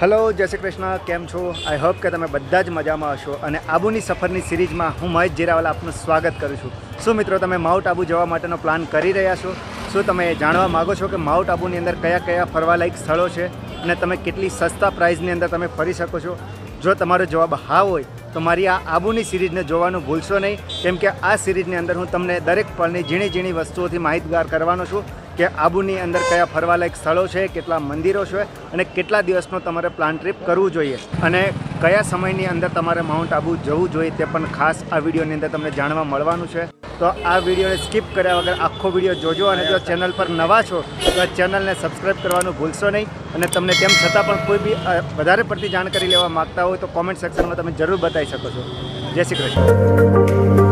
Hello જય શ્રી કૃષ્ણ. કેમ છો? આઈ હોપ કે તમે બધા જ મજામાં હશો અને આબુની સફરની સિરીઝમાં હું મહેશ જીરાવાલા આપનું સ્વાગત કરું છું. શું મિત્રો તમે માઉન્ટ આબુ જવા માટેનો પ્લાન કરી રહ્યા છો? શું તમે જાણવા માગો છો કે માઉન્ટ આબુની અંદર કયા કયા ફરવાલાયક સ્થળો છે અને તમે કેટલી સસ્તા પ્રાઇઝની અંદર તમે ફરી શકો છો? જો તમારો જવાબ હા હોય, તો મારી આ આબુની સિરીઝને જોવાનું ભૂલશો નહીં. કેમ કે આ સિરીઝની અંદર હું તમને દરેક પળની ઝીણી ઝીણી વસ્તુઓથી માહિતગાર કરવાનો છું. કે આબુની અંદર કયા ફરવાલાયક સ્થળો છે, કેટલા મંદિરો છે અને કેટલા દિવસનો તમારે પ્લાન ટ્રીપ કરવું જોઈએ. અને કયા સમયની અંદર તમારે માઉન્ટ આબુ જવું જોઈએ તે પણ ખાસ આ વિડીયોની અંદર તમને જાણવા મળવાનું છે. તો આ વિડીયોને સ્કીપ કર્યા વગર આખો વીડિયો જોજો અને જો ચેનલ પર નવા છો, તો આ ચેનલને સબસ્ક્રાઈબ કરવાનું ભૂલશો નહીં. અને તમને તેમ છતાં પણ કોઈ બી વધારે પડતી જાણકારી લેવા માગતા હોય તો કોમેન્ટ સેક્શનમાં તમે જરૂર બતાવી શકો છો. જય શ્રી કૃષ્ણ.